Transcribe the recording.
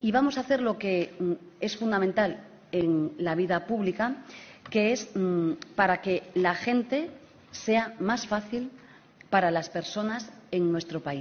Y vamos a hacer lo que mm, es fundamental en la vida pública, que es mm, para que la gente sea más fácil para las personas en nuestro país.